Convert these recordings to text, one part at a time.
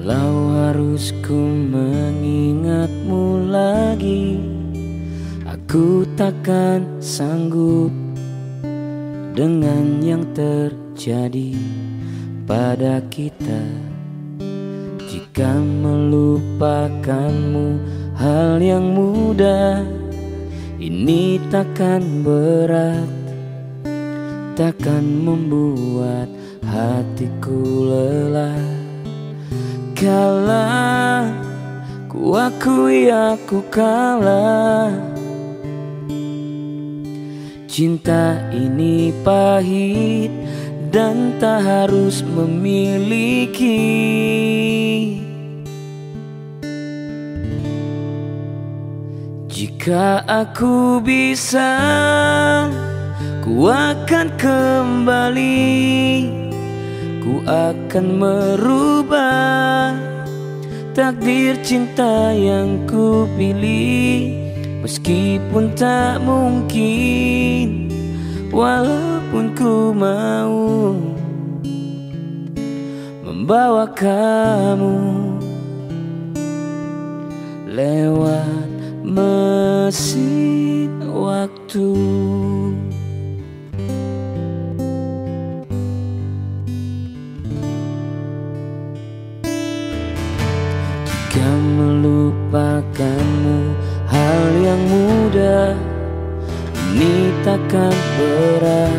Kalau harus ku mengingatmu lagi Aku takkan sanggup Dengan yang terjadi pada kita. Jika melupakanmu hal yang mudah Ini takkan berat Takkan membuat hatiku lelah kalah Ku akui aku kalah. Cinta ini pahit dan tak harus memiliki. Jika aku bisa Ku akan kembali Ku akan merubah takdir cinta yang ku pilih. Meskipun tak mungkin Walaupun ku mau Membawa kamu Lewat mesin waktu Jika melupakanmu hal yang mudah Ini takkan berat.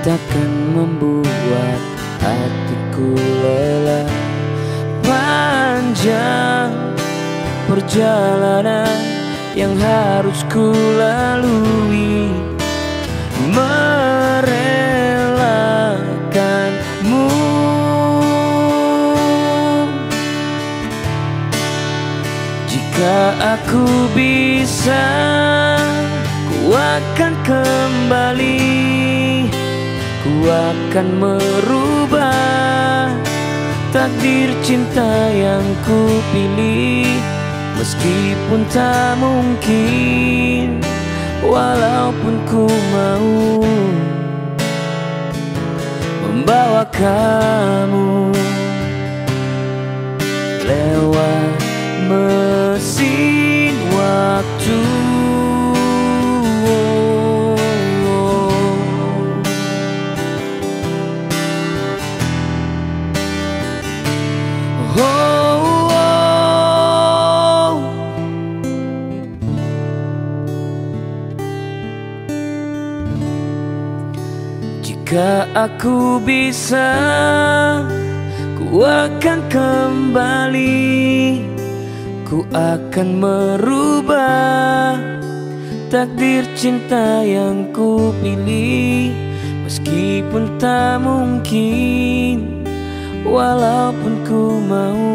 Takkan membuat hatiku lelah. Panjang perjalanan yang harus ku lalui Jika aku bisa Ku akan kembali. Ku akan merubah Takdir cinta yang ku pilih. Meskipun tak mungkin Walaupun ku mau Membawa kamu Jika aku bisa Ku akan kembali. Ku akan merubah takdir cinta yang ku pilih. Meskipun tak mungkin Walaupun ku mau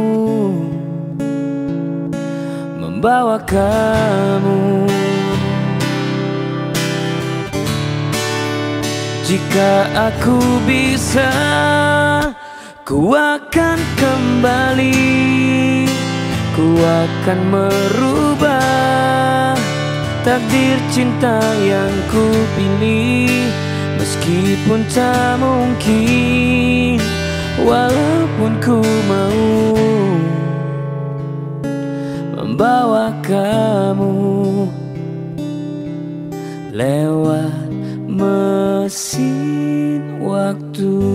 Membawa kamu. Jika aku bisa Ku akan kembali. Ku akan merubah takdir cinta yang ku pilih. Meskipun tak mungkin Lewat mesin waktu